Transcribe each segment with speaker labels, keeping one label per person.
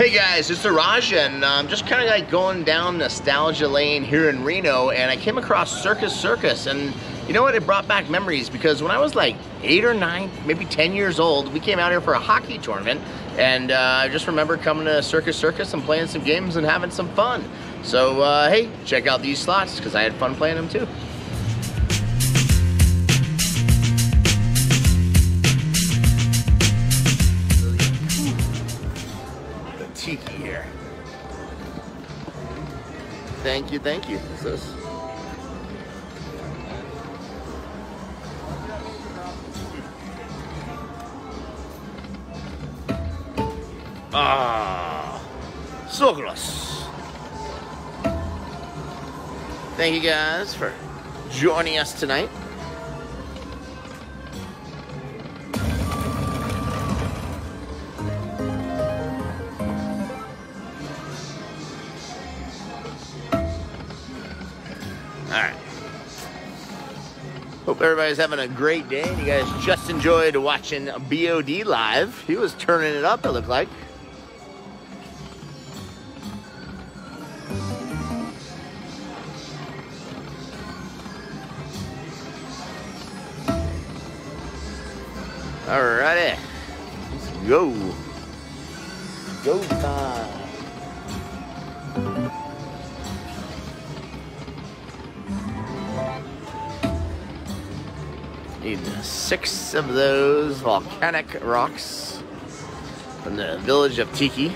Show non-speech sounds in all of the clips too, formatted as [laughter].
Speaker 1: Hey guys, it's Raj, and I'm just kind of like going down nostalgia lane here in Reno, and I came across Circus Circus, and you know what? It brought back memories because when I was like eight or nine, maybe 10 years old, we came out here for a hockey tournament, and uh, I just remember coming to Circus Circus and playing some games and having some fun. So uh, hey, check out these slots because I had fun playing them too. Thank you, thank you. This? Ah, Soglos. Thank you guys for joining us tonight. Hope everybody's having a great day. You guys just enjoyed watching BOD live. He was turning it up, it looked like. Alrighty. Let's go. Go time. Need six of those volcanic rocks from the village of Tiki.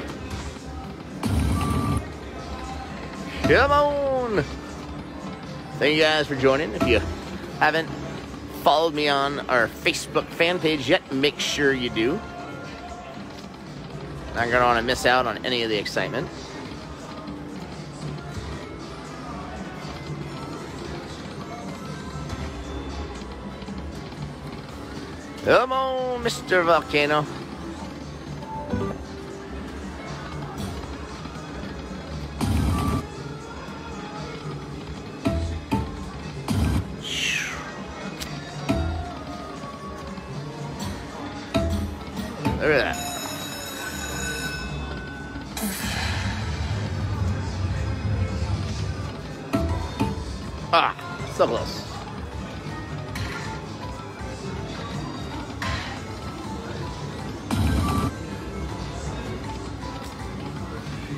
Speaker 1: Come on! Thank you guys for joining. If you haven't followed me on our Facebook fan page yet, make sure you do. Not gonna want to miss out on any of the excitement. Come on, Mr. Volcano.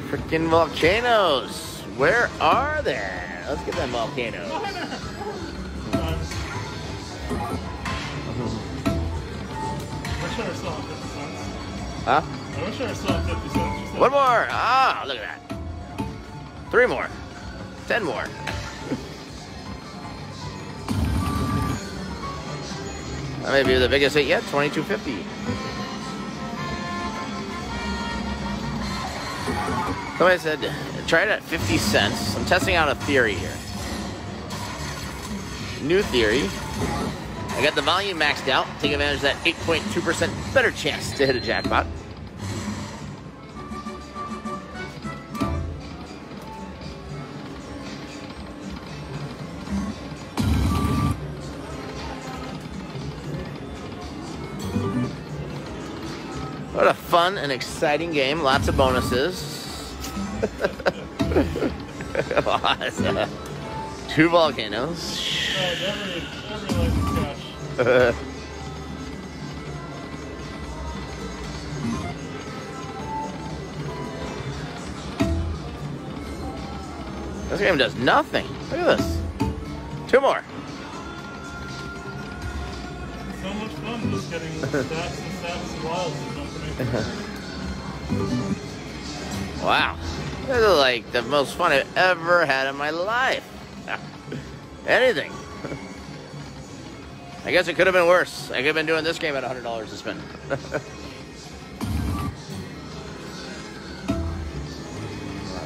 Speaker 1: Freaking volcanoes. Where are they? Let's get them volcanoes. Huh? One more. Ah, oh, look at that. Three more. Ten more. [laughs] that may be the biggest hit yet, 2250. Somebody said try it at fifty cents. I'm testing out a theory here. New theory. I got the volume maxed out. Take advantage of that 8.2% better chance to hit a jackpot. What a fun and exciting game. Lots of bonuses. Awesome. Two volcanoes.
Speaker 2: uh, every, every life is [laughs] cash.
Speaker 1: This game does nothing. Look at this. Two more.
Speaker 2: So much fun just getting [laughs] stats and stats and wilds.
Speaker 1: Wow. This is like the most fun I've ever had in my life. [laughs] Anything. I guess it could have been worse. I could have been doing this game at $100 to spend.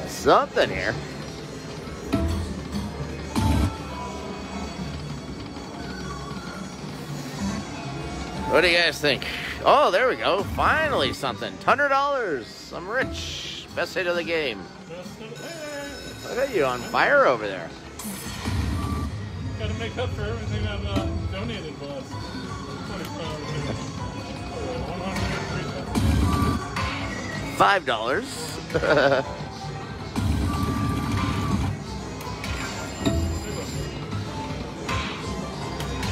Speaker 1: [laughs] Something here. What do you guys think? Oh, there we go. Finally something. $100. I'm rich. Best hit of the game. Look at you on fire over there.
Speaker 2: gotta make up for everything I've uh, donated the last 24 hours. 100,
Speaker 1: five dollars. [laughs]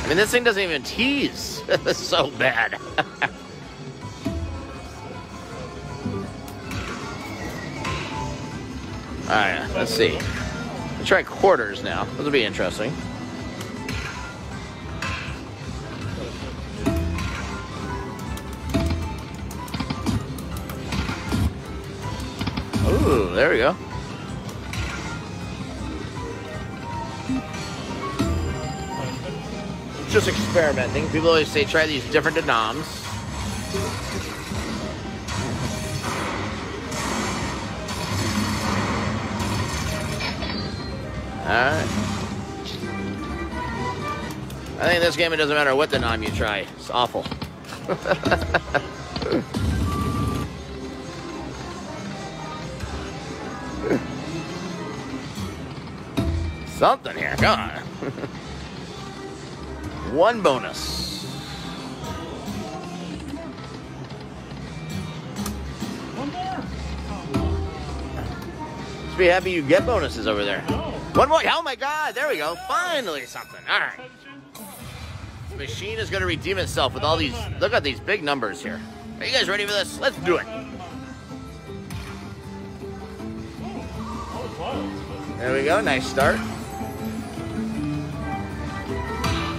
Speaker 1: I mean, this thing doesn't even tease. [laughs] it's so bad. [laughs] All right, let's see. Let's try quarters now. This will be interesting. Ooh, there we go. Just experimenting. People always say try these different denoms. Alright. I think this game it doesn't matter what denom you try. It's awful. [laughs] Something here. Come on. [laughs] One bonus. Be happy you get bonuses over there. One more. Oh my god, there we go. Finally something. All right. The machine is going to redeem itself with all these. Look at these big numbers here. Are you guys ready for this? Let's do it. There we go. Nice start.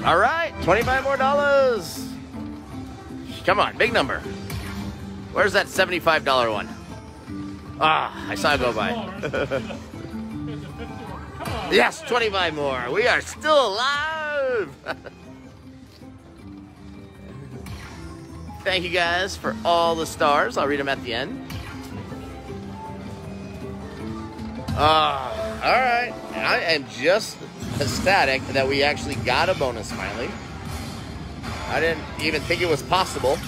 Speaker 1: All right, 25 more dollars. Come on, big number. Where's that $75 one? Ah, I saw it go by. [laughs] Yes, 25 more. We are still alive. [laughs] Thank you guys for all the stars. I'll read them at the end. Ah, uh, all right. I am just ecstatic that we actually got a bonus finally. I didn't even think it was possible.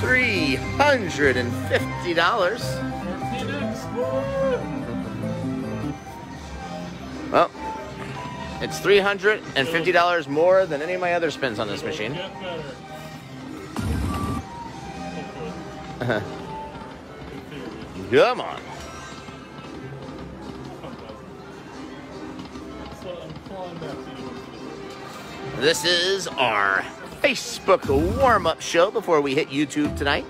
Speaker 2: $350.
Speaker 1: Well, it's three hundred and fifty dollars more than any of my other spins on this machine. [laughs] Come on. This is our Facebook warm-up show before we hit YouTube tonight.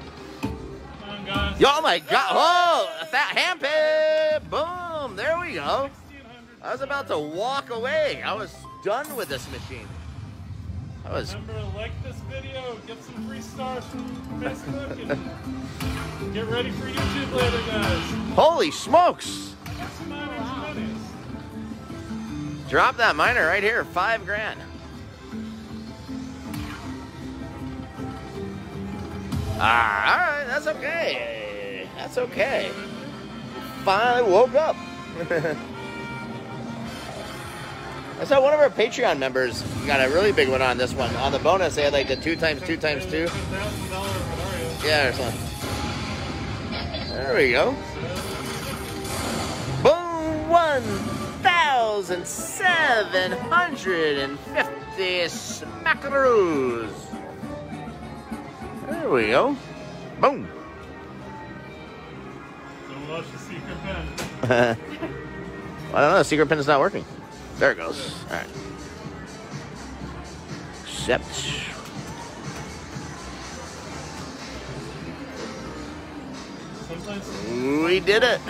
Speaker 2: Guys.
Speaker 1: Oh my god! Oh, a fat hand pin! Boom! There we go. I was about to walk away. I was done with this machine. I was.
Speaker 2: Remember, like this video, get some free stars from Facebook, and get ready for YouTube later, guys.
Speaker 1: Holy smokes!
Speaker 2: Get some minors and minis.
Speaker 1: Drop that minor right here, five grand. Ah, all right, that's okay. That's okay. Finally woke up. [laughs] I saw one of our Patreon members got a really big one on this one. On the bonus, they had like the two times two times two. Yeah, or something. There we go. Boom! One thousand seven hundred and fifty smackaroos. There we go. Boom.
Speaker 2: Secret [laughs] pen.
Speaker 1: I don't know. The secret pin is not working. There it goes. All right. Accept. We did it.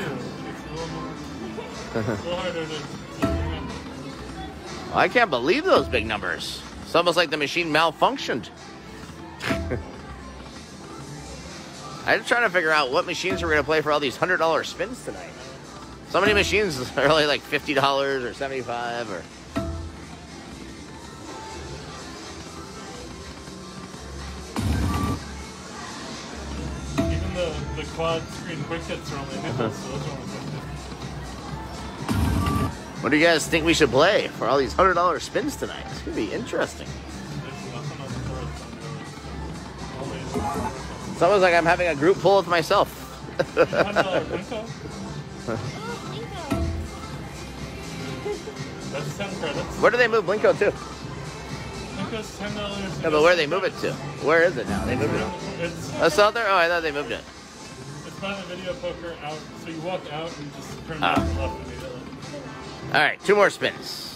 Speaker 1: [laughs] I can't believe those big numbers. It's almost like the machine malfunctioned. I'm trying to figure out what machines we're going to play for all these hundred dollar spins tonight. So many machines [laughs] are only like fifty dollars or seventy five or.
Speaker 2: Even the, the quad screen quick hits are only nickels, so those 50.
Speaker 1: What do you guys think we should play for all these hundred dollar spins tonight? It's gonna be interesting. It's almost like I'm having a group full with myself.
Speaker 2: only $10 Plinko. That's 10 credits.
Speaker 1: Where do they move Plinko to?
Speaker 2: Ten dollars.
Speaker 1: Yeah, but where they move it to? Where is it now? They moved it.
Speaker 2: It's
Speaker 1: out there. Oh, I thought they moved it.
Speaker 2: it's by the video poker out. So you walk out and just turn
Speaker 1: Ah.
Speaker 2: left and left immediately.
Speaker 1: All right, two more spins.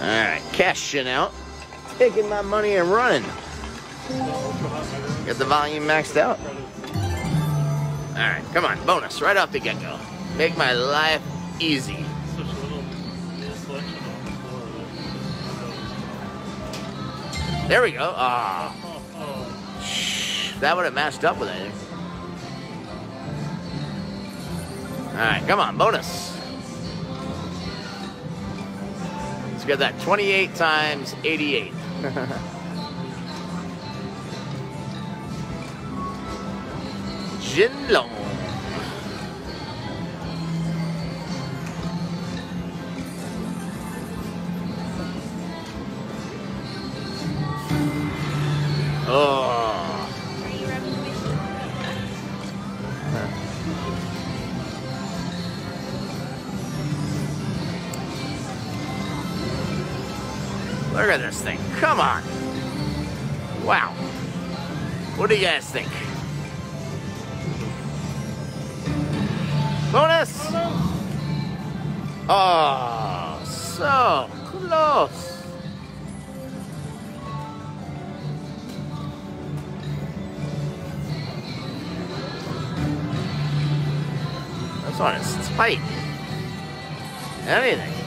Speaker 1: All right, cashing out, taking my money and running. Get the volume maxed out. All right, come on, bonus right off the get go. Make my life easy. There we go. Ah,
Speaker 2: Oh,
Speaker 1: that would have matched up with anything. All right, come on, bonus. Let's that 28 times 88. [laughs] Jin Long. Look at this thing. Come on. Wow. What do you guys think? Bonus! Oh, so close. This one is tight. Anything.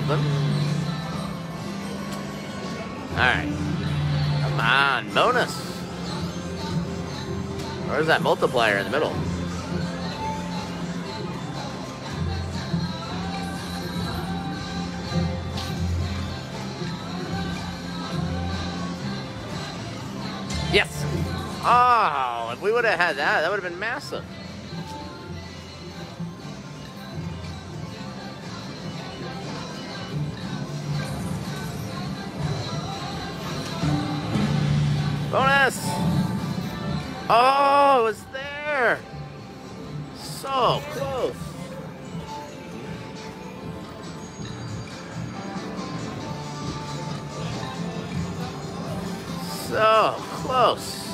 Speaker 1: Something. Alright. Come on, bonus. Where's that multiplier in the middle? Yes! Oh, if we would have had that, that would have been massive. Bonus! Oh, it was there! So close. So close.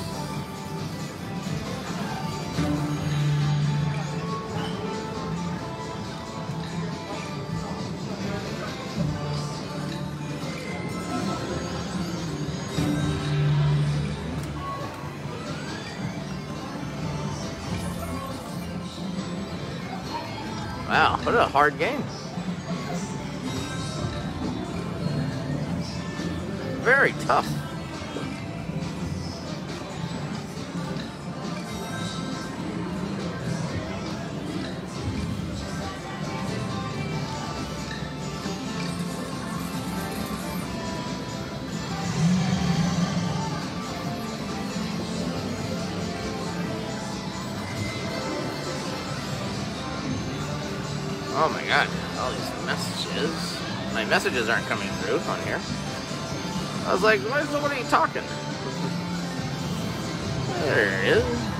Speaker 1: Wow, what a hard game. Very tough. Oh my god, all these messages. My messages aren't coming through on here. I was like, why is nobody talking? [laughs] There it is.